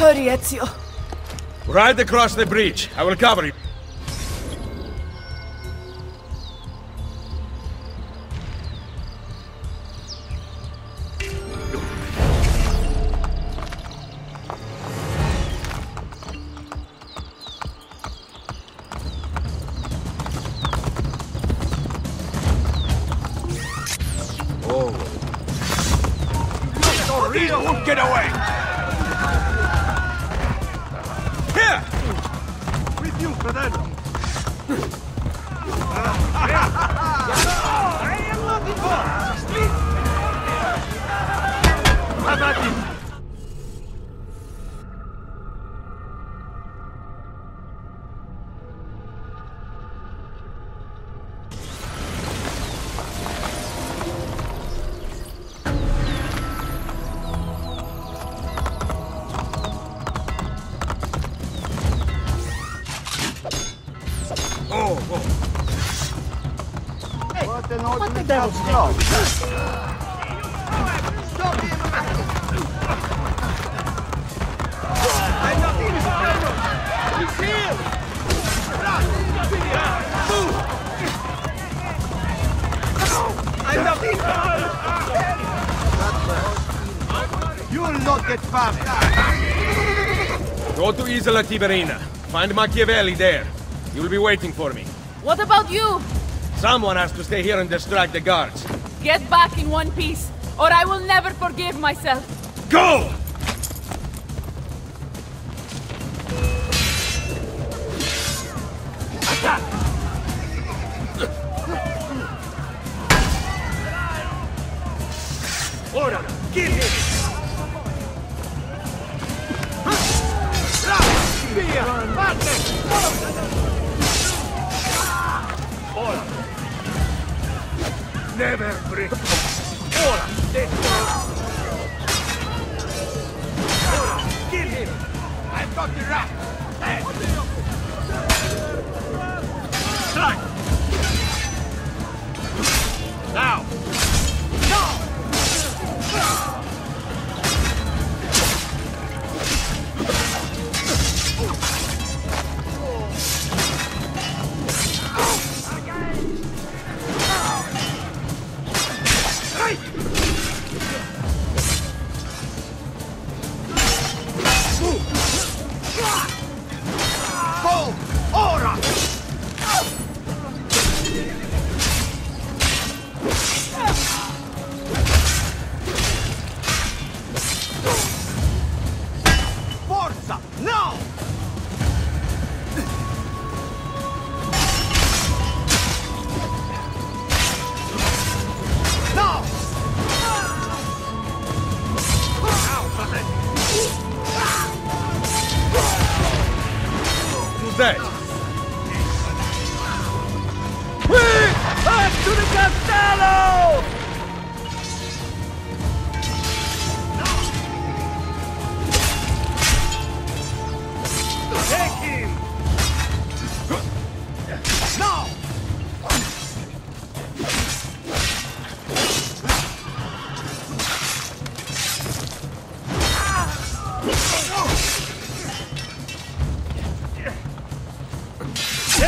Hurry, Ezio. Ride across the bridge. I will cover you. Oh. Get away! With Oh, oh. What an what the devil's no. You will not get far. Go to Isola Tiberina. Find Machiavelli there. He will be waiting for me. What about you? Someone has to stay here and distract the guards. Get back in one piece, or I will never forgive myself. Go! Ora, kill him. Via, parte. Ora. Never break. Ora. Ora, kill him. I've got the rat. Strike. Now. That? Back to the Castello!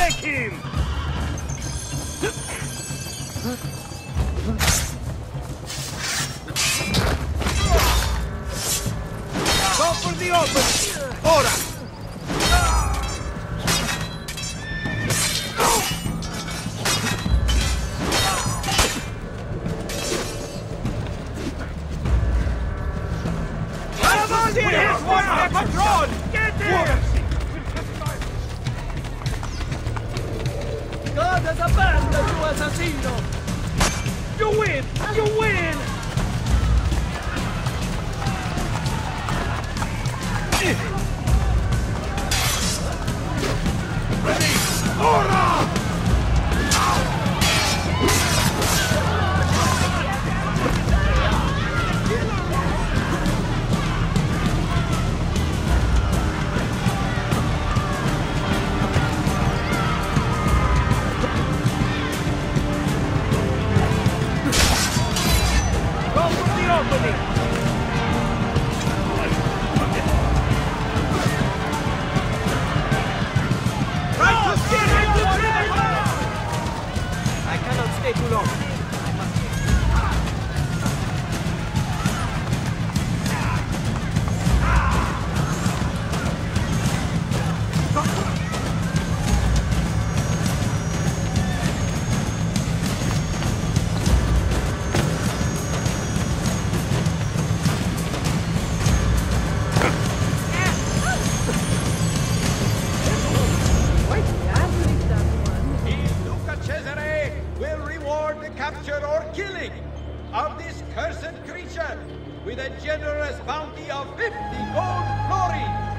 Take him! Go for the open! Ora! Avanti! Has abandoned you, win! You win! Ready! capture or killing of this cursed creature with a generous bounty of 50 gold florins.